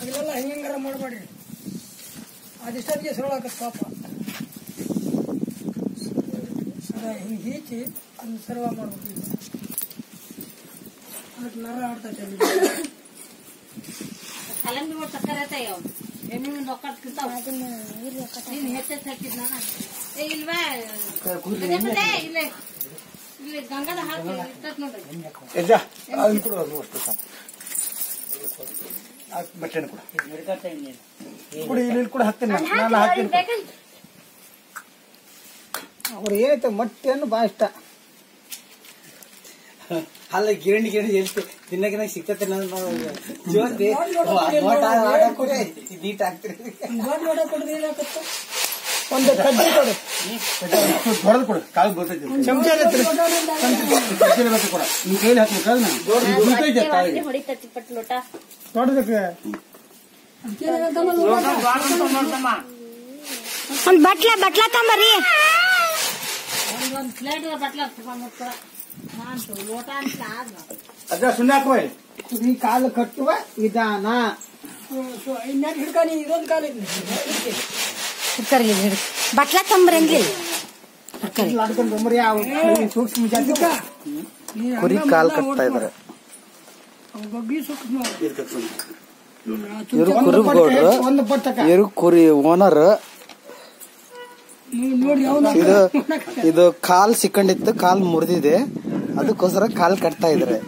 ಹಗಲೆಲ್ಲ ಹೆಂಗಾರ ಮಾಡಬೇಡ್ರಿ ಅದಿಷ್ಟೊತ್ತಿಗೆ ಸರಳಾಕತ್ ಪಾಪ ಅದ ಹಿಂಗೆ ಹೀಚಿ ಅದನ್ನ ಸರ್ವ ಮಾಡ್ಬೇಕು ಅದಕ್ಕೆ ನರ ಆಡ್ತೈತೆ ಅಲ್ಲಿ. ಕಲಂಗಡಿ ಮಾಡಿ ಸಕ್ಕರೆ ಐತೆ ಅವ್ ಎಮ್ಮಿ ರೊಕ್ಕ ಕಿತ್ತಾವ ನೀನ್ ಹೆಚ್ಚೆಚ್ಚ ಹಾಕಿದ್ ನಾನ ಏ ಇಲ್ವಾ ಅದೇ ಮತ್ತೆ ಇಲ್ಲೇ ಇಲ್ಲಿ ಗಂಗದ ಹಾಕಿ ಇರ್ತತ್ ನೋಡ್ರಿ ಬಟ್ಟೆನ ಕೂಡ. ಕೊಡಿ ಇಲ್ಲಿ ಕೂಡ ಹಾಕ್ತೀನಿ ನಾನು. ಹಾಕ್ತೀನಿ ಅವ್ರು ಏನೈತೆ ಮೊಟ್ಟೆಯನ್ನು ಭಾಳ ಇಷ್ಟ. ಅಲ್ಲ ಗಿರಣಿ ಗಿರಣಿ ಎಲ್ಲಿ ತಿನ್ನಕಿನ ಸಿಕ್ತತೆ ನನ್ನ ಜೋತಿ ನೀಟ್ ಆಗ್ತಿರಿ ಒಂದು ಕಡ್ಡಿ ಕೊಡು. ಹೊಡೆದು ಕೊಡು. ಕಾಲು ಬರ್ತೈತಿ. ಚಮಚ ಕಡ್ಡಿ ಬೇಕು ಕೊಡ ನಿನ್ ಕೈಲಿ ಹಾಕ್ಬೇಕು. ಅದನ್ನ ಬೀಳ್ತೈತೆ ಕಾಲಿಗೆ ಹೊಡಿತತಿ ಪಟ್ ಲೋಟ ನೋಡೋದಕ್ಕೆ ಒಂದ್ ಬಟ್ಲ ಬಟ್ಲ ತಂಬರಿ ಒಂದ್ ಪ್ಲೇಟ್ ಬಟ್ಲ ಮುಟ್ಕೊಳ ನಾನು ಲೋಟ ಅಂತ ಆದ್ನ ಅದ ಸುಣ್ಣ ಹಾಕುವ. ಈ ಕಾಲು ಕಟ್ಟುವ ವಿಧಾನ. ಇನ್ಯಾಕೆ ಹಿಡ್ಕ ನೀ ಇದೊಂದು ಕಾಲ ಕುಕ್ಕರ್ಗೆ ಹಿಡ್ ಬಟ್ಲ ತಂಬರಿ ಅಂದ್ಲಿ? ಲಾಡ್ಕೊಂಡು ಬರೀ ಆ ಸೂಕ್ಷ್ಮ ಜಾತಿ ಕುರಿ ಕಾಲ್ ಕಟ್ತಾ ಇದಾರೆ. ಇವರು ಕುರುಬ್ಗೌಡ್ರು ಇವರು ಕುರಿ ಓನರ್. ಇದು ಇದು ಕಾಲ್ ಸಿಕ್ಕೊಂಡಿತ್ತು ಕಾಲ್ ಮುರಿದಿದೆ. ಅದಕ್ಕೋಸ್ಕರ ಕಾಲ್ ಕಟ್ತಾ ಇದಾರೆ.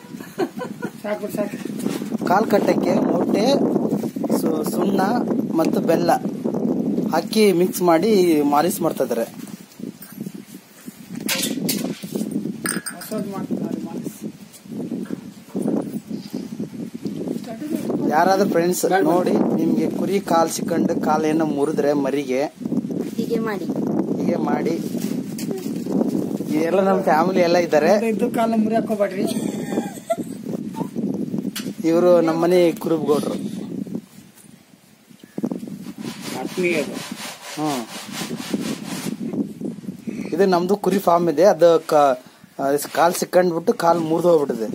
ಸಾಕು ಸಾಕು. ಕಾಲ್ ಕಟ್ಟಕ್ಕೆ ಮೊಟ್ಟೆ ಸು- ಸುಣ್ಣ ಮತ್ತು ಬೆಲ್ಲ. ಹಾಕಿ ಮಿಕ್ಸ್ ಮಾಡಿ ಮಾರಿಸ್ ಮಾಡ್ತಾ ಇದಾರೆ. ಯಾರಾದ್ರೂ ಫ್ರೆಂಡ್ಸ್ ನೋಡಿ ನಿಮ್ಗೆ ಕುರಿ ಕಾಲ್ ಸಿಕ್ಕೊಂಡು ಕಾಲ್ ಏನೋ ಮುರಿದ್ರೆ ಮರಿಗೆ ಹೀಗೆ ಮಾಡಿ. ಹೀಗೆ ಮಾಡಿ. ಎಲ್ಲ ನಮ್ಮ ಫ್ಯಾಮಿಲಿ ಎಲ್ಲ ಇದ್ದಾರೆ. ಇವರು ನಮ್ಮನೆ ಕುರುಬ್ಗೌಡ್ರು ಆತ್ಮೀಯ ಹ್ಮ್. ಇದು ನಮ್ಮದು ಕುರಿ ಫಾರ್ಮ್ ಇದೆ. ಅದು ಕಾಲು ಸಿಕ್ಕಂಡ್ಬಿಟ್ಟು ಕಾಲು ಮುರಿದು ಹೋಗ್ಬಿಟ್ಟಿದೆ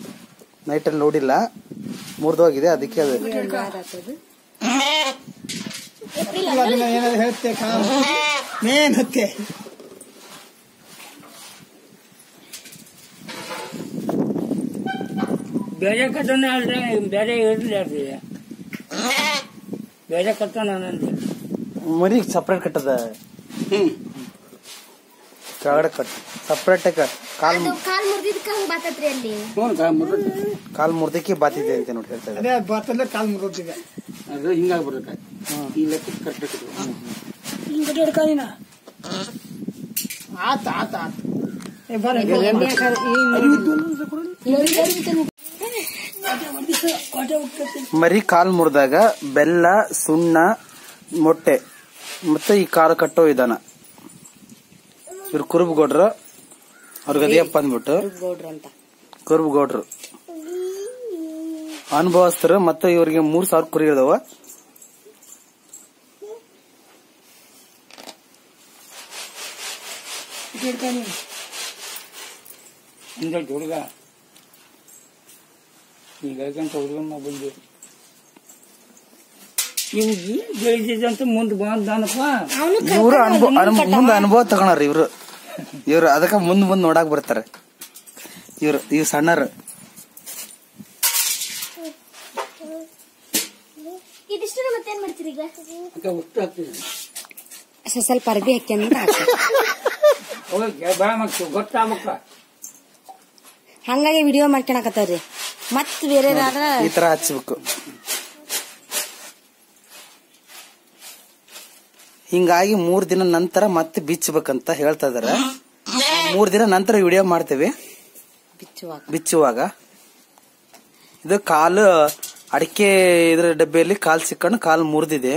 ನೈಟಲ್ಲಿ ನೋಡಿಲ್ಲ. ಮುರಿದೋಗಿದೆ. ಅದಕ್ಕೆ ಅದು ಬೇರೆ ಕಟ್ಟೋಣ ಬೇರೆ ಇರ್ಲಿ ಬೇರೆ ಕಟ್ಟೋಣ ಮರಿ ಸಪ್ರೇಟ್ ಕಟ್ಟದ. ಕೆಳಗಡೆ ಕಟ್. ಸಪ್ರೇಟ್ ಕಾಲ್ ಕಾಲ್ ಮುರಿದಿದ್ಕ ಹಂಗ ಬಾತತ್ರಿ ಅಲ್ಲಿ? ಕಾಲ್ ಮುರ್ದಕ್ಕೆ ಬಾತಿದೆ ಅಂತ ನೋಡಿ ಹೇಳ್ತಾ ಇದ್ದಾರೆ. ಅದೇ ಬಾತಲ್ಲೇ ಕಾಲ್ ಮುರಿದಿದೆ. ಅದು ಹಿಂಗಾಗ್ಬಿಡುತ್ತೆ ಈ ಲೆಕ್ಕ ಕಟ್ಟಬೇಕು ಹಿಂಗೆ ಹಿಡ್ಕ ನೀನ ಆತ ಆತ ಆತ. ಮರಿ ಕಾಲ್ ಮುರಿದಾಗ ಬೆಲ್ಲ ಸುಣ್ಣ ಮೊಟ್ಟೆ. ಮತ್ತೆ ಈ ಕಾರು ಕಟ್ಟೋ ವಿಧಾನ. ಇವ್ರು ಕುರುಬ್ಗೌಡ್ರು, ಅವ್ರಿಗೆ ಅದೇಪ್ಪ ಅಂದ್ಬಿಟ್ಟು. ಗೌಡ್ರು ಅಂತ ಕುರುಬ್ಗೌಡ್ರು. ಅನುಭವಸ್ಥರು ಮತ್ತೆ ಇವರಿಗೆ ಮೂರ್ ಸಾವಿರ ಕುರಿ ಇದಾವ ಹುಡುಗ. ಈಗ ಬಂದು ಮುಂದೆ ಬಂದಾನಪ್ಪ ಇವ್ರು ಅನುಭವ ಮುಂದೆ ಅನುಭವ ತಗೊಳಾರ ಇವ್ರು. ಇವ್ರು ಅದಕ್ಕ ಮುಂದ್ ಮುಂದ್ ನೋಡಕ್ ಬರ್ತಾರೆ. ಇವ್ರು ಇವ್ ಸಣ್ಣರು ಸ್ವಲ್ಪ ಅರ್ಬಿ ಹಾಕ್ಯಂತ ಹಾಕಿ. ಹೋಗಿ ಬಾ ಮಕ್ಳು ಗೊತ್ತಾಗ್ಬೇಕ. ಹಂಗಾಗಿ ವಿಡಿಯೋ ಮಾಡ್ಕೊಳಕತ್ತವ್ರಿ. ಮತ್ ಬೇರೆ ಆದ್ರ ಈ ತರ ಹಚ್ಬೇಕು. ಹಿಂಗಾಗಿ ಮೂರ್ ದಿನ ನಂತರ ಮತ್ತೆ ಬಿಚ್ಚಬೇಕಂತ ಹೇಳ್ತಾ ಇದಾರೆ. ಮೂರ್ ದಿನ ನಂತರ ವಿಡಿಯೋ ಮಾಡ್ತೇವೆ. ಬಿಚ್ಚುವಾಗ. ಇದು ಕಾಲು ಅಡಿಕೆ ಇದ್ರ ಡಬ್ಬಿಯಲ್ಲಿ ಕಾಲು ಸಿಕ್ಕೊಂಡು ಕಾಲು ಮುರಿದಿದೆ.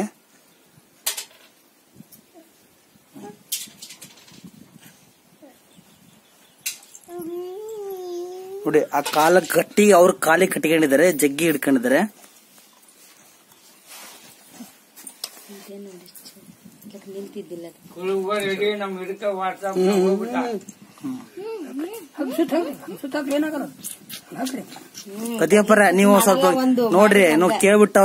ನೋಡಿ ಆ ಕಾಲ ಗಟ್ಟಿ ಅವ್ರ ಕಾಲಿಗೆ ಕಟ್ಕೊಂಡಿದ್ದಾರೆ ಜಗ್ಗಿ ಹಿಡ್ಕೊಂಡಿದ್ದಾರೆ. ನಿಂತಿದ್ದಿಲ್ಲ ರೆಡಿ ನಮ್ ಹಿಡ್ಕ ವಾಟ್ಸಪ್ ಹೋಗ್ಬಿಟ್ಟ. ನೀವು ಸ್ವಲ್ಪ ನೋಡ್ರಿ ನಾವು ಕೇಳ್ಬಿಟ್ಟ